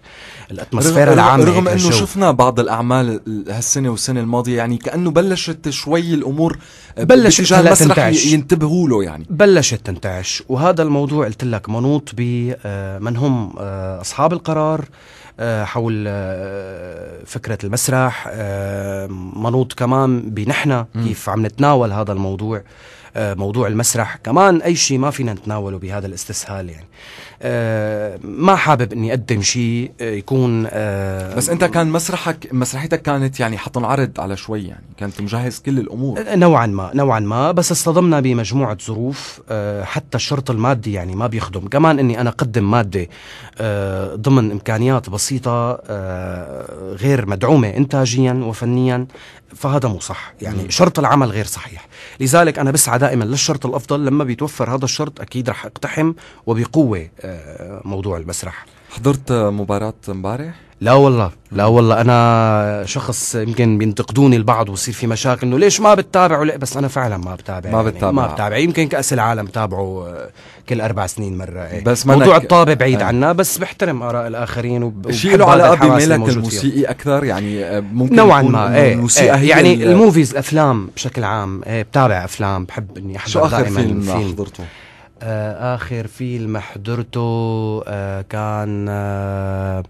الاتموسفيرا رغم, العامه رغم إنه. شفنا بعض الأعمال ال- هالسنة والسنة الماضية يعني كأنه بلشت شوي الأمور آه، هلأ المسرح تنتعش. ينتبهوا له يعني. بلشت تنتعش وهذا الموضوع قلت لك منوط بمن هم آه، أصحاب القرار آه، حول آه، فكرة المسرح آه، منوط كمان بنحنا كيف عم نتناول هذا الموضوع. آه، موضوع المسرح. كمان أي شيء ما فينا نتناوله بهذا الاستسهال يعني. آه، ما حابب إني أقدم شيء آه، يكون آه، بس أنت كان مسرحك مسرحيتك كانت يعني حتنعرض على شوي يعني كنت مجهز كل الأمور. نوعا ما نوعا ما بس اصطدمنا بمجموعة ظروف آه، حتى الشرط المادي يعني ما بيخدم. كمان إني أنا أقدم مادة آه، ضمن إمكانيات بسيطة آه، غير مدعومة انتاجيا وفنيا فهذا مو صح. يعني شرط العمل غير صحيح. لذلك أنا بسعى دائما للشرط الأفضل. لما بيتوفر هذا الشرط أكيد رح أقتحم وبقوة آه، موضوع المسرح. حضرت مباراة امبارح لا والله لا والله أنا شخص يمكن بينتقدوني البعض ويصير في مشاكل إنه ليش ما بتتابع ولا بس أنا فعلا ما بتابع ما يعني بتتابع. ما بتابع يمكن كأس العالم تابعه آه، كل أربع سنين مرة إيه. بس موضوع الطابع بعيد آه. عنا بس بحترم آراء الآخرين وب... اللي بميلك موجود فيه. الموسيقي أكثر يعني آه، ممكن نوعا ما إيه, الموسيقى إيه هي يعني ال- movies الافلام بشكل عام إيه بتابع أفلام بحب إني أحضر شو آخر دائما فيلم, فيلم حضرته؟ آه آخر فيلم حضرته آه كان آه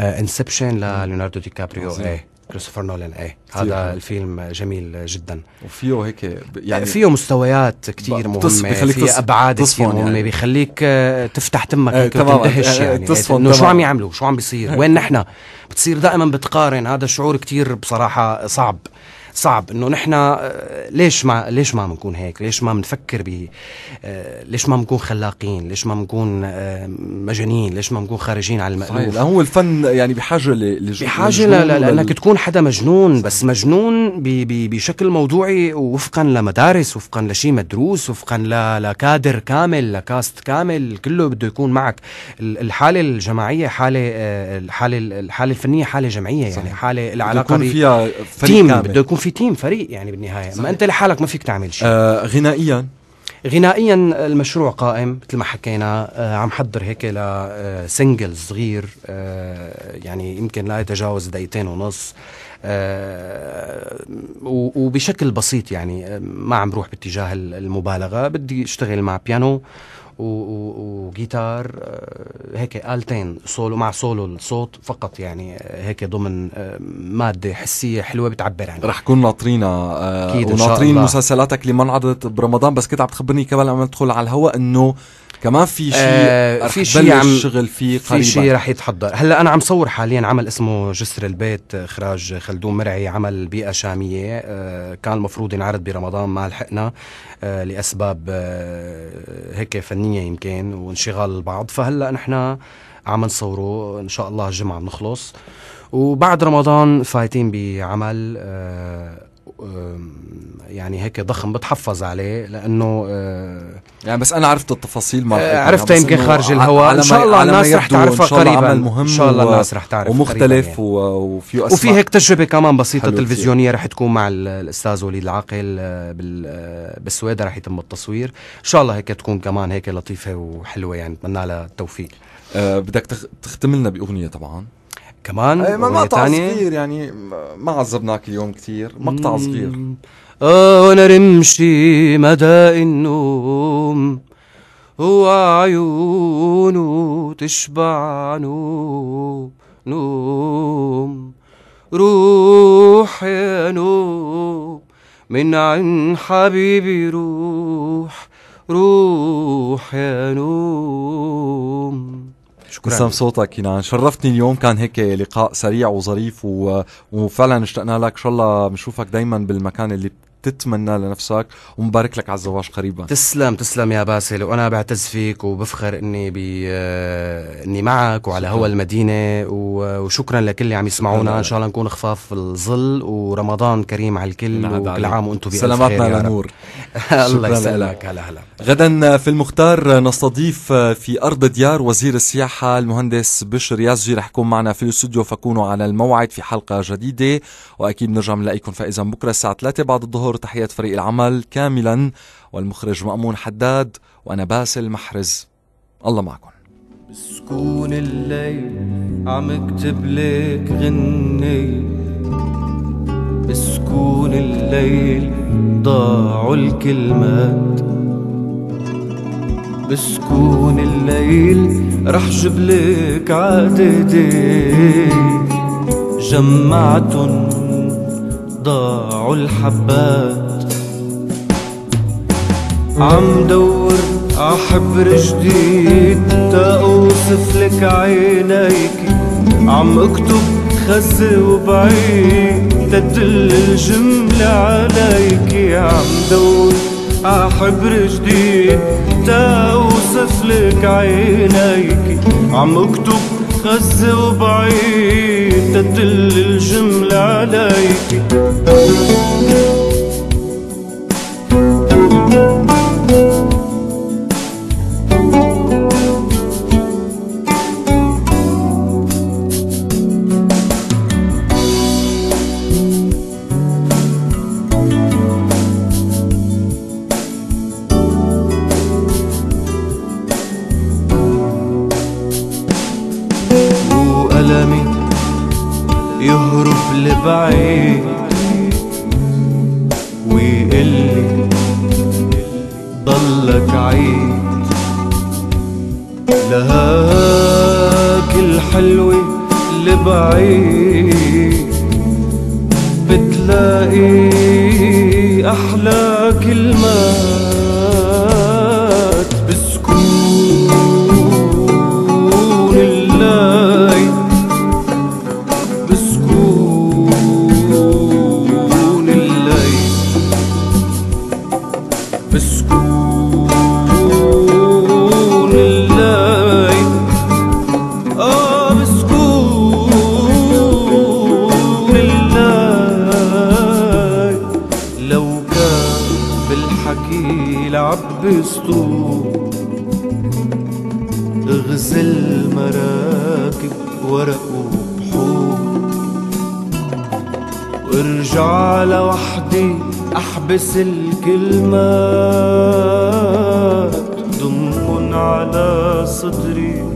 آه Inception لليوناردو دي كابريو. إيه كريستوفر نولان. إيه هذا. الفيلم جميل جدا. وفيه هيك يعني يعني فيه مستويات مهمة بيخليك فيه أبعاد كتير تصفن مهمة يعني. بيخليك تفتح تمك إيه، هيك تمام. وتندهش إيه، يعني. تصفن إنه شو. عم يعملوا؟ شو عم بيصير؟ وين نحن؟ بتصير دائما بتقارن. هذا الشعور كتير بصراحة صعب. صعب إنه نحن آه، ليش ما ليش ما بنكون هيك؟ ليش ما بنفكر ب آه، ليش ما بنكون خلاقين؟ ليش ما بنكون آه، مجانين؟ ليش ما بنكون خارجين على صحيح المألوف لأن هو الفن يعني بحاجة ل لج- بحاجة للجنون ل- ل- ولل- لأنك تكون حدا مجنون بس مجنون بشكل موضوعي وفقا لمدارس وفقا لشيء مدروس وفقا لكادر كامل ل cast كامل كله بده يكون معك. ال- الحالة الجماعية حالة آه، الحالة الحالة الفنية حالة جمعية يعني صحيح. حالة بده العلاقة يكون فيها team كامل. بده يكون في تيم فريق يعني بالنهاية. ما أنت لحالك ما فيك تعمل شيء. آه غنائيا. غنائيا المشروع قائم مثل ما حكينا آه عم حضر هيك ل single صغير آه يعني يمكن لا يتجاوز دقيقتين ونص آه وبشكل بسيط يعني آه، ما عم بروح باتجاه ال- المبالغة. بدي اشتغل مع بيانو وجيتار آه، هيك آلتين سولو مع سولو الصوت فقط يعني آه، هيك ضمن آه، مادة حسية حلوة بتعبر عنها رح كون ناطرينا وناطرين. مسلسلاتك اللي ما انعرضت برمضان بس كنت عم تخبرني كمان قبل ما تدخل على الهواء إنه كمان في شيء آه، في شيء عم- شغل فيه في قريبا. شيء رح يتحضر. هلا أنا عم صور حاليا عمل اسمه جسر البيت إخراج خلدون مرعي عمل بيئة شامية آه، كان المفروض ينعرض برمضان ما لحقنا آه، لأسباب آه، هيك فنية يمكن وانشغال البعض. فهلا نحن عم نصوره إن شاء الله الجمعة بنخلص. وبعد رمضان فايتين بعمل آه، يعني هيك ضخم بتحفظ عليه لأنه آه، يعني بس أنا عرفت التفاصيل ما آه، عرفتها يمكن خارج الهواء. إن شاء الله الناس رح تعرفها قريبا. عمل مهم ان شاء الله الناس رح تعرف ومختلف يعني. وفيه اسماء وفي هيك تجربة كمان بسيطة تلفزيونية رح تكون مع ال- الأستاذ وليد العاقل آه، بالسويدة رح يتم التصوير. إن شاء الله هيك تكون كمان هيك لطيفة وحلوة يعني نتمنى لها التوفيق. آه بدك تخ... تختم لنا بأغنية طبعا. كمان آه ما مقطع؟ صغير يعني ما- عذبناك اليوم كثير مقطع صغير. آه وأنا رمشي مدى النوم هو عيونه تشبع نوم نوم. روح يا نوم من عن حبيبي روح روح يا نوم. تسلم شكرا صوتك كنان شرفتني اليوم. كان هيك لقاء سريع وظريف و... وفعلا اشتقنا لك. ان شاء الله بنشوفك دايما بالمكان اللي بتتمنى لنفسك ومبارك لك على الزواج قريبا. تسلم تسلم يا باسل وأنا بعتز فيك وبفخر إني بي آه، إني معك وعلى هوا المدينة وشكرا لكل اللي عم يسمعونا. إن شاء الله نكون خفاف الظل ورمضان كريم على الكل نعم، وكل. عام وأنتم بألف سلاماتنا. لنور. الله يسلمك. هلا هلا. غدا في المختار نستضيف في أرض ديار وزير السياحة المهندس بشر يازجي رح يكون معنا في الاستوديو فكونوا على الموعد في حلقة جديدة وأكيد بنرجع بنلاقيكم فإذا بكرة الساعة 3 بعد الظهر تحيات فريق العمل كاملا والمخرج مأمون حداد وأنا باسل محرز. الله معكم. بسكون الليل عم اكتب لك غني. بسكون الليل ضاعوا الكلمات. بسكون الليل رح جبلك عددي جمعتن ضاعوا الحبات. عم دور عحبر جديد تأوصف لك عينيك. عم أكتب خز وبعيد تدل الجملة عليك. عم دور عحبر جديد تأوصف لك عينيك. عم أكتب خز وبعيد تدل الجملة عليك. يهرب لبعيد ويقلي ضلك عيد. لهاك الحلوة اللي بعيد لاقي أحلى كلمات ورق وبحور. وارجع لوحدي أحبس الكلمات. ضمن على صدري.